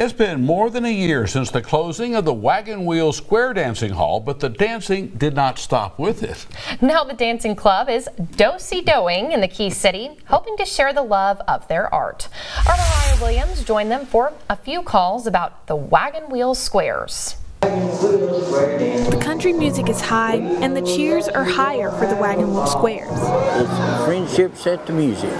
It's been more than a year since the closing of the Wagon Wheel Square Dancing Hall, but the dancing did not stop with it. Now the dancing club is do-si-doing in the Key City, hoping to share the love of their art. Our Mariah Williams joined them for a few calls about the Wagon Wheel Squares. The country music is high, and the cheers are higher for the Wagon Wheel Squares. It's friendship set to music,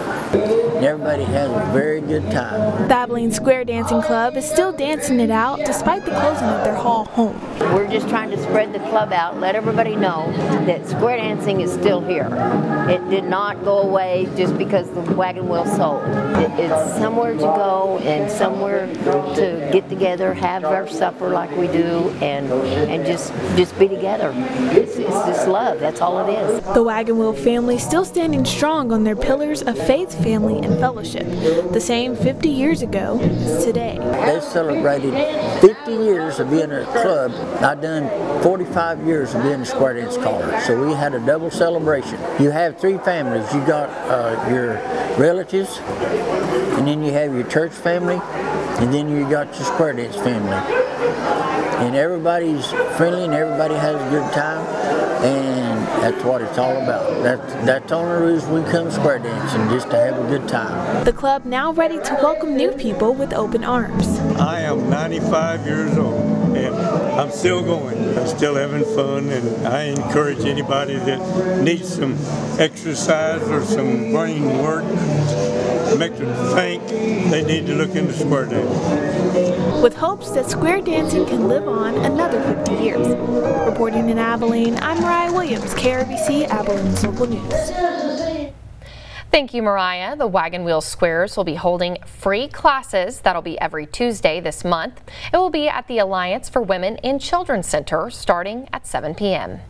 and everybody has a very good time. Abilene Square Dancing Club is still dancing it out despite the closing of their hall home. We're just trying to spread the club out, let everybody know that square dancing is still here. It did not go away just because the wagon wheel sold. It, it's somewhere to go and somewhere to get together, have our supper like we do, and and just just be together. It's, it's just love. That's all it is. The Wagon Wheel family still standing strong on their pillars of faith, family, and fellowship. The same 50 years ago as today. They celebrated 50 years of being a club. I've done 45 years of being a square dance caller, so we had a double celebration. You have three families. You got uh, your relatives, and then you have your church family, and then you got your square dance family and everybody's friendly and everybody has a good time and that's what it's all about. That's, that's the only reason we come square dancing, just to have a good time. The club now ready to welcome new people with open arms. I am 95 years old and I'm still going. I'm still having fun and I encourage anybody that needs some exercise or some brain work make them think they need to look into square dancing. With hopes that square dancing can live on another 50 years. Reporting in Abilene, I'm Mariah Williams, KRBC Abilene's local news. Thank you, Mariah. The Wagon Wheel Squares will be holding free classes. That'll be every Tuesday this month. It will be at the Alliance for Women and Children's Center starting at 7 p.m.